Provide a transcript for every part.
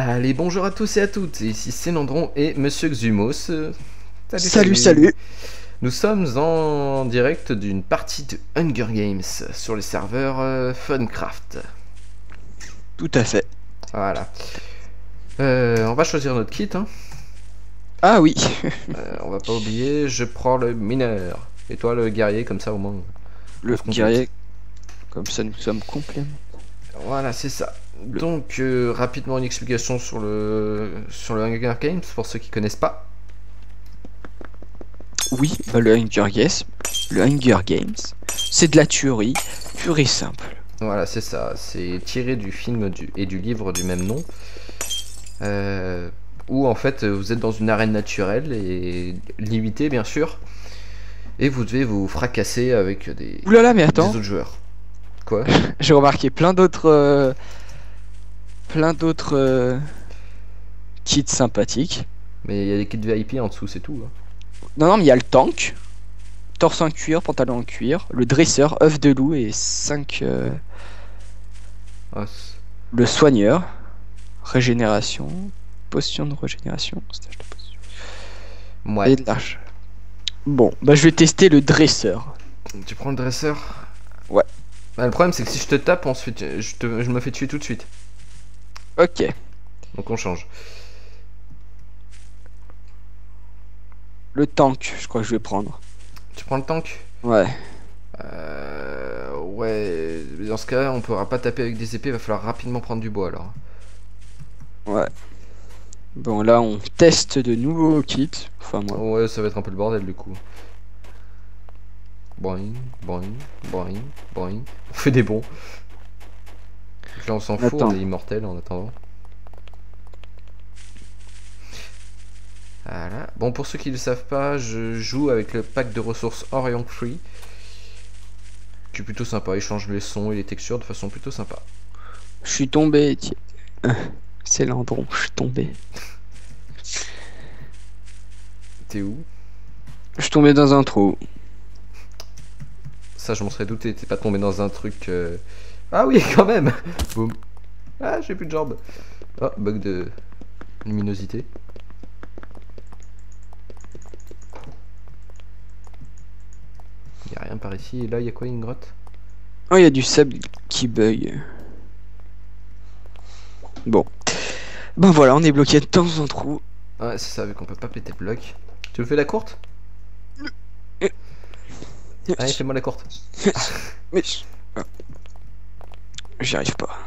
Allez, bonjour à tous et à toutes. Ici c'est Landron et Monsieur Xumos. Euh, Salut, salut. Nous sommes en direct d'une partie de Hunger Games sur les serveurs euh, Funcraft. Tout à fait. Voilà. Euh, on va choisir notre kit. Hein. Ah oui. Euh, on va pas oublier, je prends le mineur. Et toi le guerrier, comme ça au moins. Le guerrier. Comme ça, nous sommes complets. Voilà, c'est ça. Donc, euh, rapidement une explication sur le, sur le Hunger Games pour ceux qui connaissent pas. Oui, bah, le Hunger Games. Le Hunger Games. C'est de la tuerie, pure et simple. Voilà, c'est ça. C'est tiré du film du, et du livre du même nom. Euh, où en fait vous êtes dans une arène naturelle et limitée bien sûr. Et vous devez vous fracasser avec des, Oulala, mais des attends, autres joueurs. Quoi? J'ai remarqué plein d'autres. euh, plein d'autres. euh, kits sympathiques. Mais il y a des kits VIP en dessous, c'est tout. hein. Non, non, mais il y a le tank. Torse en cuir, pantalon en cuir. Le dresseur, œuf de loup et 5. Ah, c'est- le soigneur. Régénération. Potion de régénération. Stage de potion. Ouais. Et de. Bon, bah je vais tester le dresseur. Tu prends le dresseur? Ouais. Bah, le problème c'est que si je te tape, on se fait- je, te- je me fais tuer tout de suite. Ok. Donc on change. Le tank, je crois que je vais prendre. Tu prends le tank? Ouais. Euh, ouais. Dans ce cas, on pourra pas taper avec des épées. Va falloir rapidement prendre du bois alors. Ouais. Bon, là, on teste de nouveaux kits. Enfin, moi. Ouais, ça va être un peu le bordel du coup. Boing, boing, boing, boing. On fait des bons. Là, on s'en fout, on est immortel en attendant. Voilà. Bon, pour ceux qui ne le savent pas, je joue avec le pack de ressources Orion Free. Qui est plutôt sympa. Il change les sons et les textures de façon plutôt sympa. Je suis tombé. C'est l'endron, je suis tombé. T'es où? Je suis tombé dans un trou. Ça, je m'en serais douté. T'es pas tombé dans un truc. euh, Ah oui, quand même Boum. Ah, j'ai plus de jambes. Oh, bug de luminosité. Y a rien par ici. Et là, y a quoi Une grotte? Oh, il y a du sable qui bug. Bon. Ben voilà, on est bloqué dans un trou. Ouais, c'est ça, vu qu'on peut pas péter le bloc. Tu me fais la courte? Allez, fais-moi la courte. Mais. Ah. J'y arrive pas.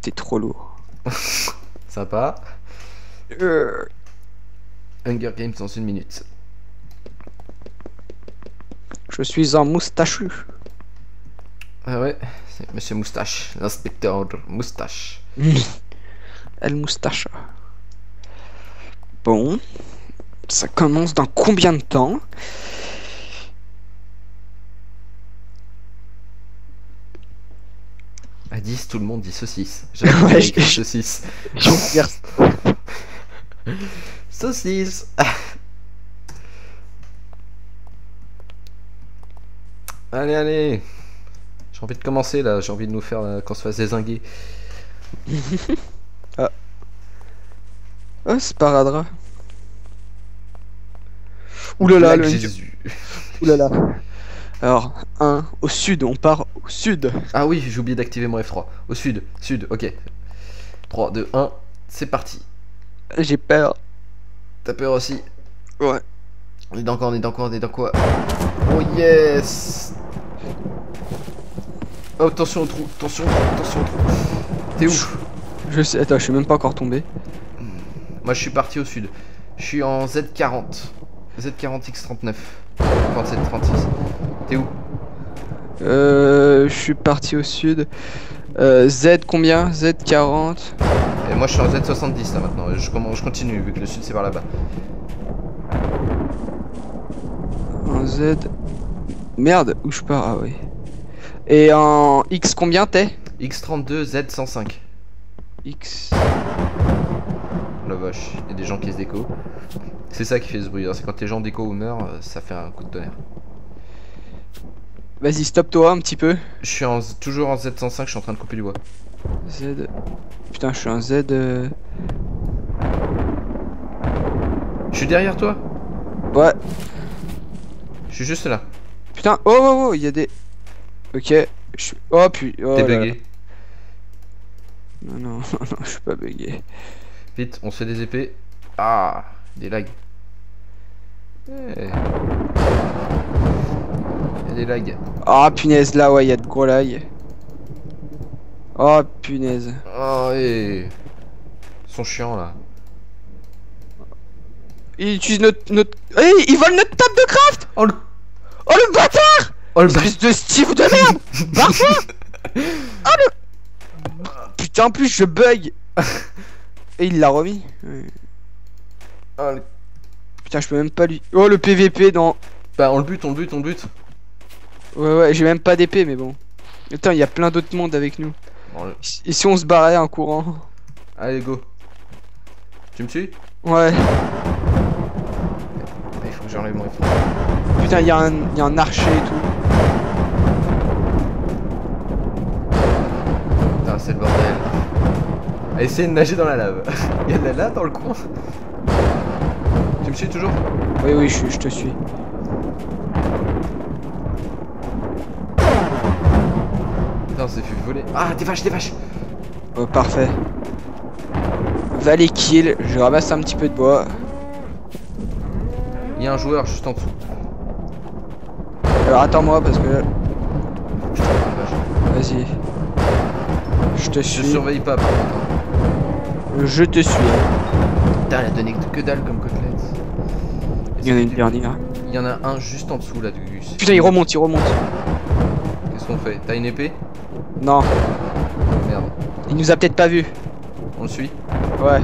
T'es trop lourd. Sympa. Euh, Hunger Games dans une minute. Je suis un moustachu. Ah ouais, c'est Monsieur Moustache, l'inspecteur Moustache. Elle moustache. Bon. Ça commence dans combien de temps? À 10, tout le monde dit saucisse. Ouais, je- saucisse. Saucisse Allez, allez J'ai envie de commencer là, j'ai envie de nous faire euh, qu'on se fasse désinguer. Oh, sparadrap. Oulala, Black le Jésus. Oulala. Alors, 1, au sud, on part au sud. Ah oui, j'ai oublié d'activer mon F3. Au sud, sud, ok. 3, 2, 1, c'est parti. J'ai peur. T'as peur aussi Ouais. On est dans quoi On est dans quoi On est dans quoi Oh yes Oh attention au trou, attention, attention au trou. T'es où Je sais, attends, je suis même pas encore tombé. Moi je suis parti au sud. Je suis en Z40. Z40X39. 37, 36. T'es où Euh, je suis parti au sud. Euh, Z combien Z40. Et moi je suis en Z70 là maintenant. Je, continue vu que le sud c'est par là-bas. En Z. Merde, où je pars? Ah oui. Et en X combien t'es? X32 Z105. X. La vache, il y a des gens qui se déco. C'est ça qui fait ce bruit. hein. C'est quand les gens déco ou meurent, euh, ça fait un coup de tonnerre. Vas-y, stop-toi un petit peu. Je suis en, toujours en Z105, je suis en train de couper du bois. Z. Putain, je suis un Z. euh, Je suis derrière toi. Ouais. Je suis juste là. Putain, oh, oh, oh, il y a des. Ok. Je suis. Oh, puis. Oh, T'es bugué. Non, non, non, je suis pas bugué. Vite, on se fait des épées. Ah, des lags. Eh. Des lags. Ah, punaise, là, ouais, il y a de gros lag. Oh, punaise. Oh, et... Ils sont chiants là. Il utilise notre. notre... Hey, il vole notre table de craft Oh le, Oh, le bâtard oh, le Espèce de Steve de merde Parfois Oh le Putain, en plus je bug Et il l'a remis. Oh, le- Putain, je peux même pas lui. Oh, le PVP dans. Bah, on le bute, on le bute, on le bute. Ouais, ouais, j'ai même pas d'épée, mais bon. Attends, il y a plein d'autres mondes avec nous. Bon, Et si on se barrait en courant Allez, go. Tu me suis? Ouais. Il faut que j'enlève mon effort. Putain, il y, a un- y a un archer et tout. Putain, c'est le bordel. À essayer de nager dans la lave. Il y a de la lave dans le coin. Tu me suis toujours? Oui, oui, je, je te suis. On s'est fait voler. Ah, des vaches, des vaches Oh, parfait. Valley kill, je ramasse un petit peu de bois. Il y a un joueur juste en dessous. Alors attends-moi parce que Je vas-y. Je te Je suis. surveille pas par contre. hein. Je te suis. Putain, elle a donné que dalle comme côtelette. Il y en a une dernière. Il y en a un juste en dessous là du. Putain, il remonte, il remonte. Qu'est-ce qu'on fait? T'as une épée? Non, Merde. il nous a peut-être pas vu. On le suit Ouais.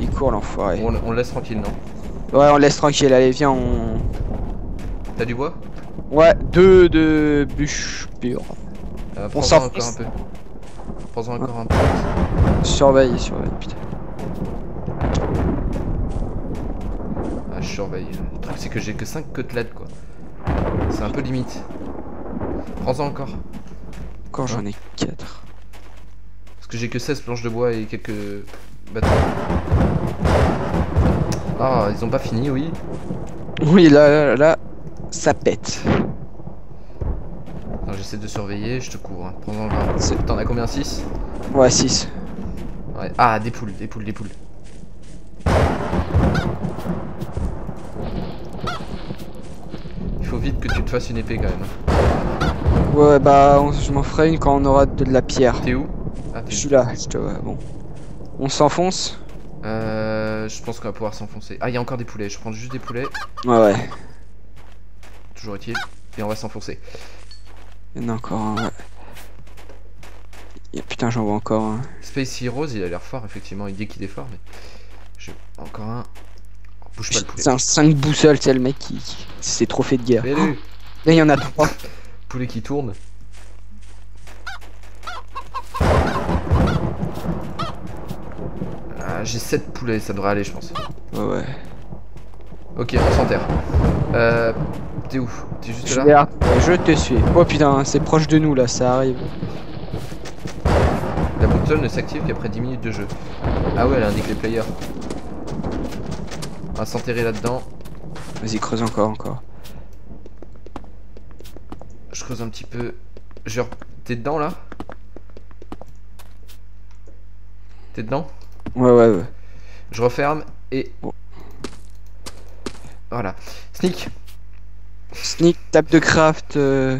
Il court l'enfoiré. on, on le laisse tranquille, non? Ouais, on laisse tranquille. Allez, viens, on. T'as du bois? Ouais, deux de bûches pures. Euh, On s'en encore un peu. Prends-en encore un peu. Surveille, surveille, putain. Ah, je surveille. Le truc, c'est que j'ai que 5 côtelettes, quoi. C'est un peu limite. Prends-en encore. Encore j'en ai quatre. Parce que j'ai que 16 planches de bois et quelques bâtons. Ah, ils ont pas fini, oui. Oui, là, là, là, ça pète. J'essaie de surveiller, je te couvre. hein. Prends-en T'en as combien 6 Ouais, 6. Ouais. Ah, des poules, des poules, des poules. Il faut vite que tu te fasses une épée quand même. Ouais, bah, on- je m'en ferai une quand on aura de la pierre. T'es où? Ah, Je suis là, je te vois, bon. On s'enfonce? Euh, je pense qu'on va pouvoir s'enfoncer. Ah, il y a encore des poulets. Je prends juste des poulets. Ouais, ouais. Toujours utile. Et on va s'enfoncer. Il y en a encore un, ouais. Putain, j'en vois encore un. Space Heroes, il a l'air fort, effectivement. Il dit qu'il est fort, mais. J'ai encore un. Bouge pas le poulet. C'est un 5 boussoles, c'est le mec qui. C'est trophée de guerre. Là, il y en a trois. Poulet qui tourne. Ah, j'ai 7 poulets, ça devrait aller, je pense. Ouais, ouais. Ok, on s'enterre. Euh. T'es où? T'es juste Je, là? je te suis. Oh putain, c'est proche de nous là, ça arrive. La boussole ne s'active qu'après 10 minutes de jeu. Ah ouais, elle indique les players. On va s'enterrer là-dedans. Vas-y, creuse encore, encore. Je creuse un petit peu. Genre, t'es dedans là? T'es dedans? Ouais, ouais, ouais. Je referme et. Voilà. Sneak Sneak, tape de craft. euh,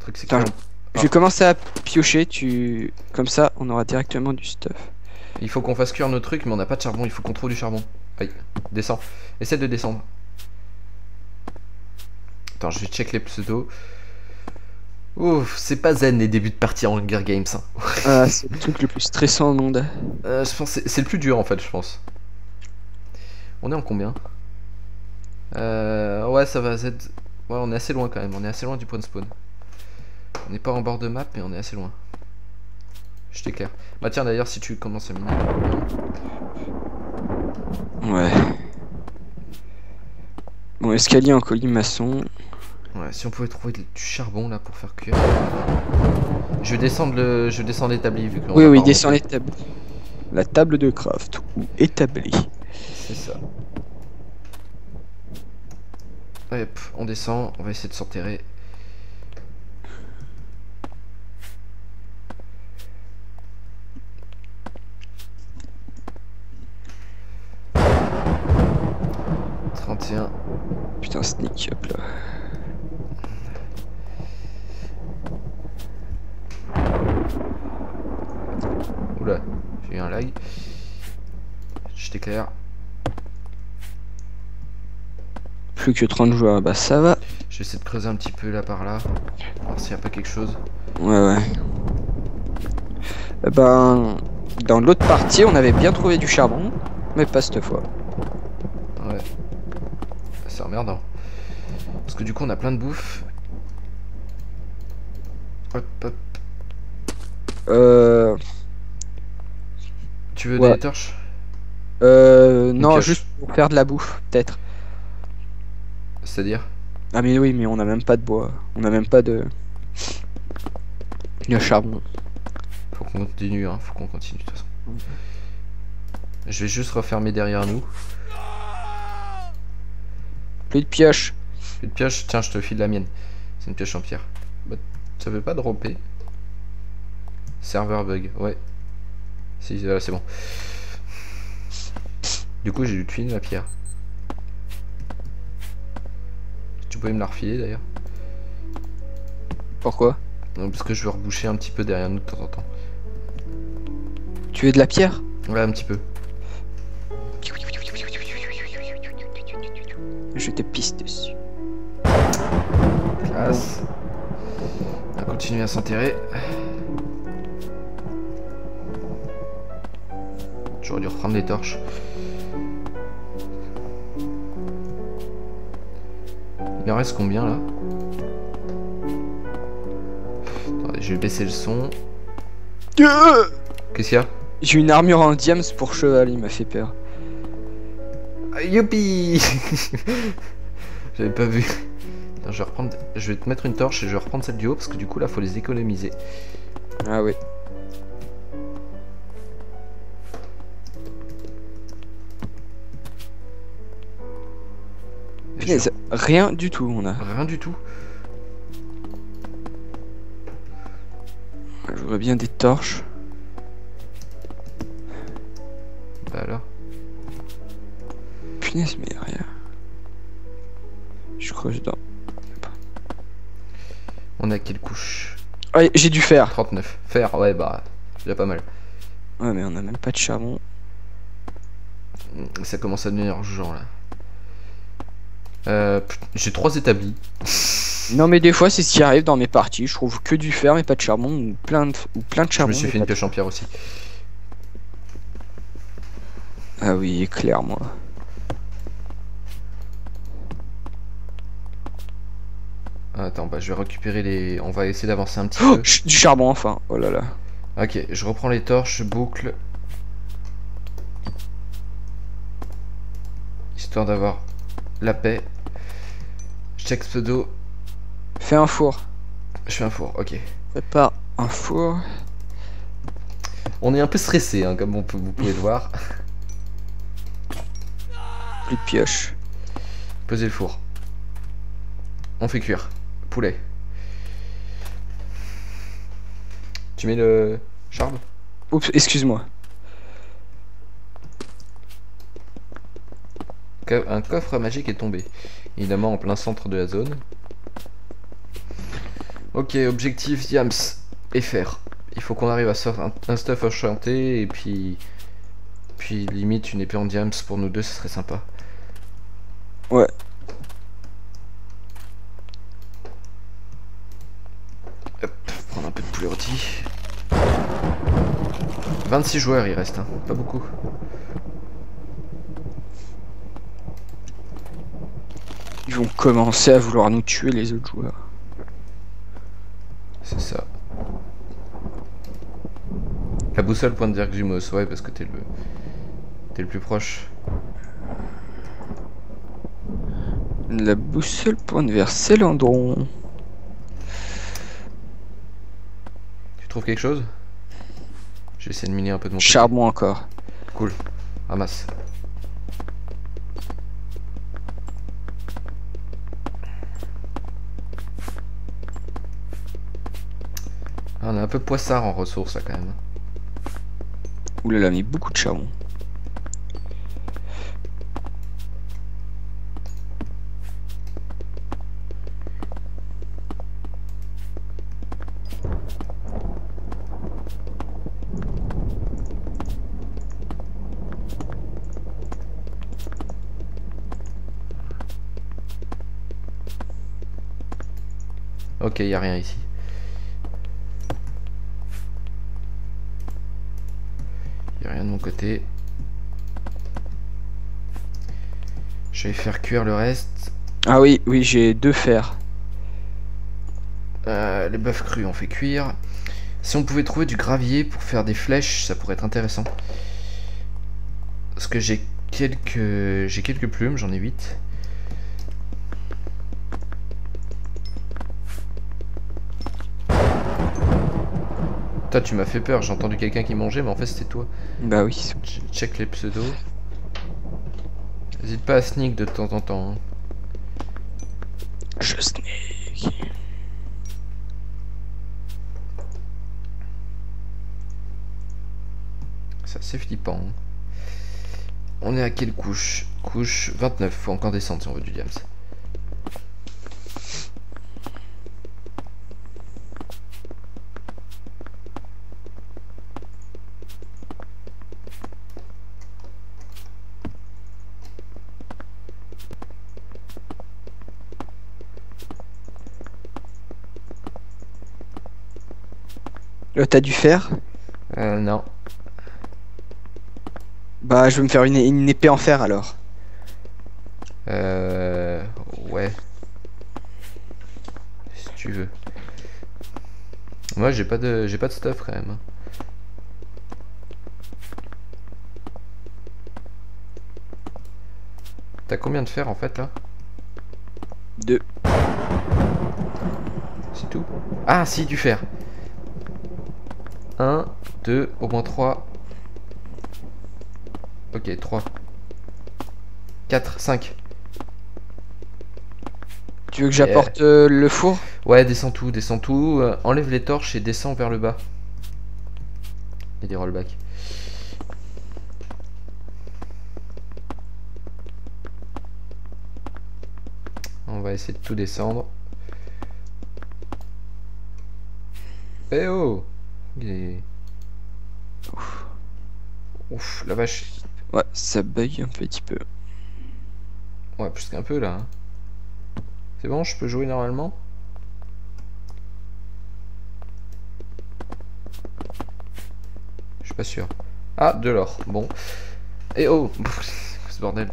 truc c'est que Je vais commencer à piocher, tu. Comme ça, on aura directement du stuff. il faut qu'on fasse cuire nos trucs, mais on n'a pas de charbon, il faut qu'on trouve du charbon. Aïe, descends. Essaie de descendre. Attends, je vais check les pseudos. Ouf, c'est pas zen les débuts de partie en Hunger Games. hein. Ah, c'est le truc le plus stressant au monde. Euh, je pense c'est le plus dur en fait, je pense. On est en combien? Euh, Ouais, ça va Z. Ouais, on est assez loin quand même. On est assez loin du point de spawn. On n'est pas en bord de map, mais on est assez loin. Je t'éclaire. Bah tiens, d'ailleurs, si tu commences à miner. Ouais. Bon, escalier en colimaçon. Ouais, si on pouvait trouver du charbon là pour faire cuire. Je vais descendre le, je vais descendre l'établi vu que. Oui, oui, descend les tables. La table de craft ou établi. C'est ça. Hop, on descend, on va essayer de s'enterrer. Putain, sneak, hop là. Oula, j'ai eu un lag. Je t'éclaire. Plus que 30 joueurs, bah ça va. Je vais essayer de creuser un petit peu là par là. Voir s'il n'y a pas quelque chose. Ouais, ouais. Eh ben, dans l'autre partie, on avait bien trouvé du charbon, mais pas cette fois. Ouais. C'est emmerdant. Parce que du coup, on a plein de bouffe. Hop, hop. Euh, Tu veux Ouais. des torches? Euh, non, pioche. juste pour faire de la bouffe, peut-être. C'est-à-dire? Ah mais oui, mais on a même pas de bois, on a même pas de, de charbon. Faut qu'on continue, hein. Faut qu'on continue de toute façon. Je vais juste refermer derrière nous. Plus de pioche. Une pioche, tiens, je te file la mienne. C'est une pioche en pierre. Bah, ça veut pas dropper. Serveur bug, ouais. Si, voilà, c'est bon. Du coup, j'ai dû filer la pierre. Tu pouvais me la refiler d'ailleurs Pourquoi? Parce que je veux reboucher un petit peu derrière nous de temps en temps. Tu veux de la pierre? Ouais, un petit peu. Je te pisse dessus. Classe. On va continuer à s'enterrer. J'aurais dû reprendre les torches. Il en reste combien là? Attendez, je vais baisser le son. Qu'est-ce qu'il y a? J'ai une armure en diams pour cheval, il m'a fait peur. Ah, Youpi J'avais pas vu. Attends, je vais reprendre. Je vais te mettre une torche et je vais reprendre celle du haut parce que du coup là faut les économiser. Ah oui. Rien du tout, on a. Rien du tout. Je voudrais bien des torches. Bah alors. Punaise, mais rien. Je creuse dedans. On a quelle couche? Ah, j'ai du fer. 39. Fer, ouais bah. Déjà pas mal. Ouais, mais on a même pas de charbon. Ça commence à devenir urgent là. Euh, J'ai trois établis. Non, mais des fois, c'est ce qui arrive dans mes parties. Je trouve que du fer, mais pas de charbon. Ou plein de, ou plein de Je charbon. me suis fait une pioche en pierre aussi. Ah oui, éclair, moi. Attends, bah je vais récupérer les. On va essayer d'avancer un petit Oh, peu. du charbon, enfin. Oh là là. Ok, je reprends les torches, je boucle. Histoire d'avoir la paix. Je check pseudo. Fais un four. Je fais un four, ok. Prépare un four. On est un peu stressé, hein, comme on peut- vous pouvez le voir. Plus de pioche. Posez le four. On fait cuire. Poulet. Tu mets le charbon Oups, excuse-moi. Un coffre magique est tombé. Évidemment en plein centre de la zone. Ok, objectif Diams et fer. Il faut qu'on arrive à sortir un, un stuff enchanté et puis. Puis limite une épée en Diams pour nous deux, ce serait sympa. Ouais. Hop, prendre un peu de poulet rôti. 26 joueurs il reste, hein. pas beaucoup. Ils vont commencer à vouloir nous tuer, les autres joueurs. C'est ça. La boussole pointe vers Xumos, ouais, parce que t'es le. T'es le plus proche. La boussole pointe vers Célandron. Tu trouves quelque chose? Je vais essayer de miner un peu de mon. Charbon encore. Cool. Ramasse. On a un peu poissard en ressources là quand même. Ouh là là, mais beaucoup de charbon. Ok, y a rien ici. Rien de mon côté. Je vais faire cuire le reste. Ah oui, oui, j'ai deux fers. Euh, les bœufs crus on fait cuire. Si on pouvait trouver du gravier pour faire des flèches, ça pourrait être intéressant. Parce que j'ai quelques j'ai quelques plumes, j'en ai 8. Toi tu m'as fait peur, j'ai entendu quelqu'un qui mangeait mais en fait c'était toi. Bah oui. Ch- Check les pseudos. N'hésite pas à sneak de temps en temps. hein. Je snake. C'est assez flippant. hein. On est à quelle couche? Couche 29, faut encore descendre si on veut du diams. T'as dû faire Euh, non. Bah, je vais me faire une, une épée en fer alors. Euh... Ouais. Si tu veux. Moi j'ai pas de j'ai pas de stuff quand même. hein. T'as combien de fer en fait là? Deux. C'est tout? Ah si du fer 1, 2, au moins 3. Ok, 3. 4, 5. Tu veux que j'apporte euh, le four? Ouais, descends tout, descends tout. euh, enlève les torches et descends vers le bas. Et des rollbacks. On va essayer de tout descendre. Eh oh Il est... Ouf. Ouf, la vache. Ouais, ça bug un petit peu. Ouais, plus qu'un peu là. hein. C'est bon, je peux jouer normalement? Je suis pas sûr. Ah, de l'or. Bon. Et oh C'est quoi ce bordel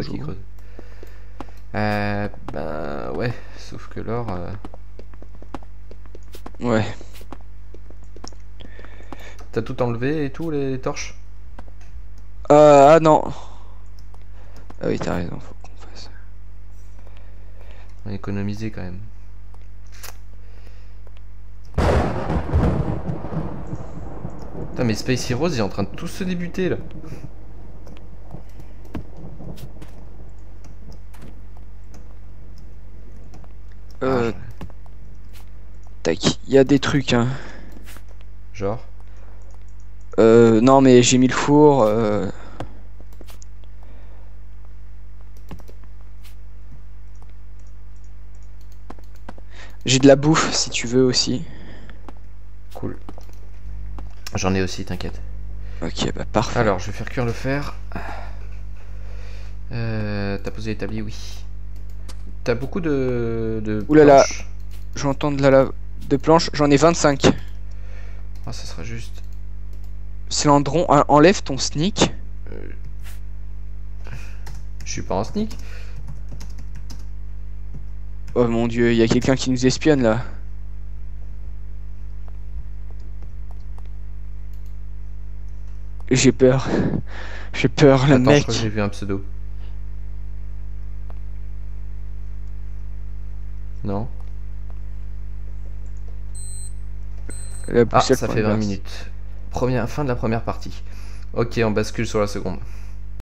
qui Bonjour. creuse. Euh, ben ouais, sauf que l'or... euh, Ouais. T'as tout enlevé et tout, les, les torches? Euh, ah non. Ah oui, t'as raison, faut qu'on fasse. On a économisé quand même. Putain, mais Space Heroes il est en train de tous se débuter là. Euh, Ah, tac, il y a des trucs, hein. genre? Euh, non, mais j'ai mis le four. Euh... J'ai de la bouffe si tu veux aussi. Cool. J'en ai aussi, t'inquiète. Ok, bah parfait. Alors, je vais faire cuire le fer. Euh, T'as posé l'établi, oui. T'as beaucoup de. de Ouh là là. J'entends de la lave de planches, j'en ai 25. Ah, ça sera juste. Célandron, en- enlève ton sneak. Je suis pas en sneak. Oh mon dieu, il y a quelqu'un qui nous espionne là. J'ai peur. J'ai peur, le Attends, mec. j'ai vu un pseudo. Non Ah, ça fait 20 inverse. minutes. Première, fin de la première partie. Ok, on bascule sur la seconde.